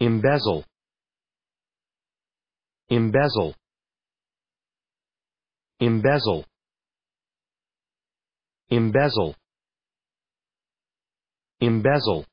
embezzle. Embezzle. Embezzle. Embezzle. Embezzle.